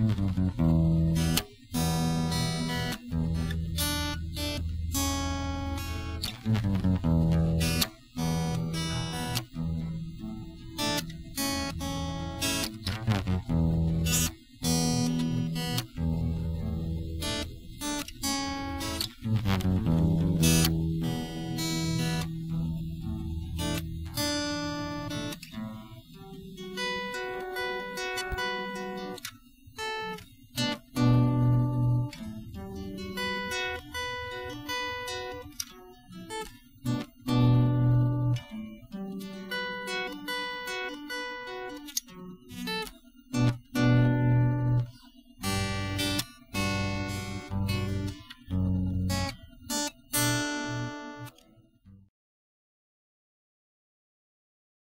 Mm-hmm.